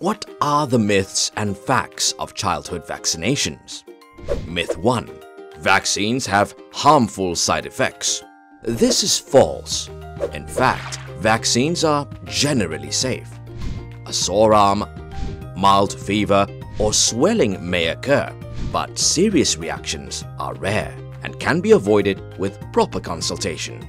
What are the myths and facts of childhood vaccinations? Myth 1. Vaccines have harmful side effects. This is false. In fact, vaccines are generally safe. A sore arm, mild fever, or swelling may occur, but serious reactions are rare and can be avoided with proper consultation.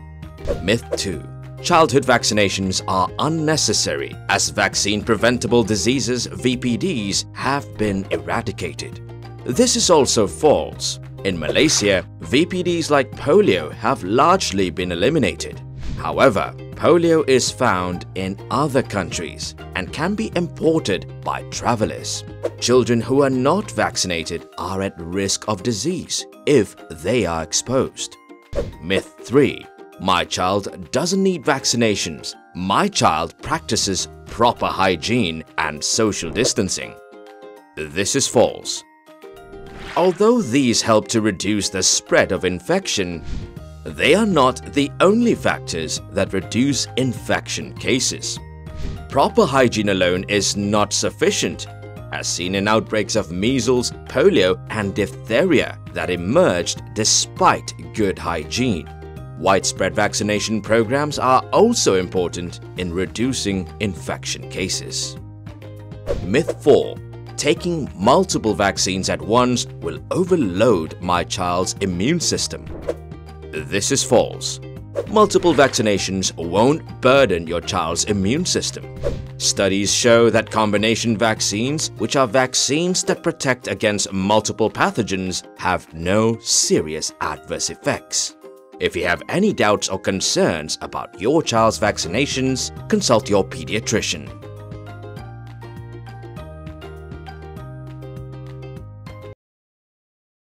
Myth 2. Childhood vaccinations are unnecessary as vaccine-preventable diseases VPDs have been eradicated. This is also false. In Malaysia, VPDs like polio have largely been eliminated. However, polio is found in other countries and can be imported by travelers. Children who are not vaccinated are at risk of disease if they are exposed. Myth 3 my child doesn't need vaccinations. My child practices proper hygiene and social distancing. This is false. Although these help to reduce the spread of infection, they are not the only factors that reduce infection cases. Proper hygiene alone is not sufficient, as seen in outbreaks of measles, polio and diphtheria that emerged despite good hygiene. Widespread vaccination programs are also important in reducing infection cases. Myth 4. Taking multiple vaccines at once will overload my child's immune system. This is false. Multiple vaccinations won't burden your child's immune system. Studies show that combination vaccines, which are vaccines that protect against multiple pathogens, have no serious adverse effects. If you have any doubts or concerns about your child's vaccinations, consult your pediatrician.